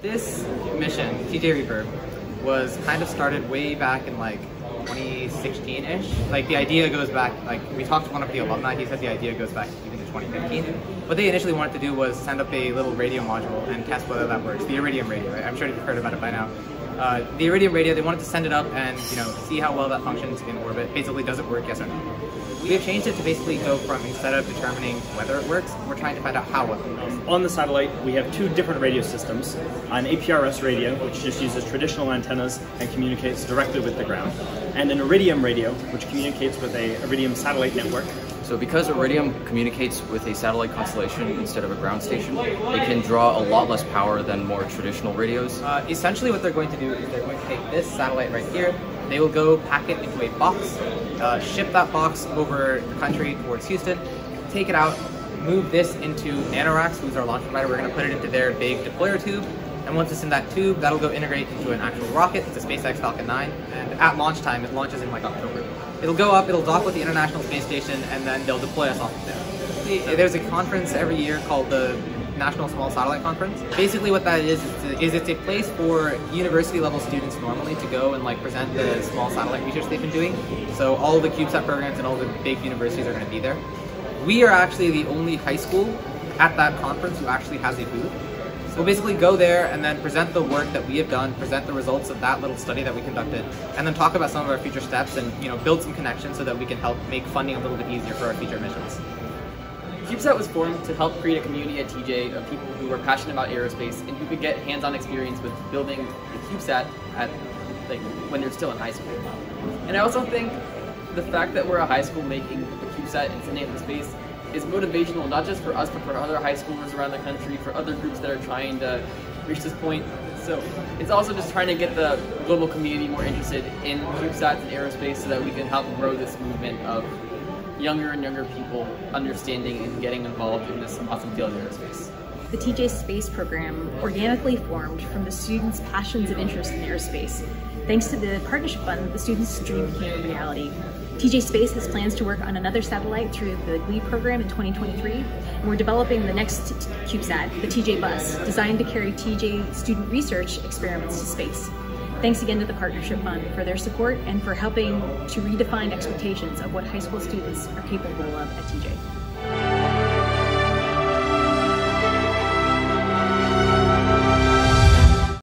This mission, TJ REVERB, was kind of started way back in like 2016-ish. Like the idea goes back, like we talked to one of the alumni, he said the idea goes back even to 2015. What they initially wanted to do was send up a little radio module and test whether that works, the Iridium radio. I'm sure you've heard about it by now. Uh, the Iridium radio, they wanted to send it up and you know see how well that functions in orbit. Basically, does it work, yes or no? We have changed it to basically go from instead of determining whether it works, we're trying to find out how well it works. On the satellite, we have two different radio systems. An APRS radio, which just uses traditional antennas and communicates directly with the ground, and an Iridium radio, which communicates with a Iridium satellite network so because Iridium communicates with a satellite constellation instead of a ground station, it can draw a lot less power than more traditional radios. Uh, essentially what they're going to do is they're going to take this satellite right here, they will go pack it into a box, uh, ship that box over the country towards Houston, take it out, move this into NanoRacks, who's our launch provider. We're going to put it into their big deployer tube, and once it's in that tube, that'll go integrate into an actual rocket. It's a SpaceX Falcon 9, and at launch time, it launches in like October. It'll go up, it'll dock with the International Space Station, and then they'll deploy us off of there. There's a conference every year called the National Small Satellite Conference. Basically what that is, is it's a place for university level students normally to go and like present the small satellite research they've been doing. So all the CubeSat programs and all the big universities are going to be there. We are actually the only high school at that conference who actually has a booth. We'll basically go there and then present the work that we have done, present the results of that little study that we conducted, and then talk about some of our future steps and you know build some connections so that we can help make funding a little bit easier for our future missions. CubeSat was formed to help create a community at TJ of people who were passionate about aerospace and who could get hands-on experience with building a CubeSat at like when they're still in high school. And I also think the fact that we're a high school making a CubeSat and sending it into space is motivational not just for us but for other high schoolers around the country, for other groups that are trying to reach this point. So it's also just trying to get the global community more interested in CubeSats and aerospace so that we can help grow this movement of younger and younger people understanding and getting involved in this awesome field of aerospace. The TJ Space program organically formed from the students' passions and interests in aerospace. Thanks to the partnership fund, the students' dream became a reality. TJ Space has plans to work on another satellite through the GLEE program in 2023, and we're developing the next CubeSat, the TJ Bus, designed to carry TJ student research experiments to space. Thanks again to the Partnership Fund for their support and for helping to redefine expectations of what high school students are capable of at TJ.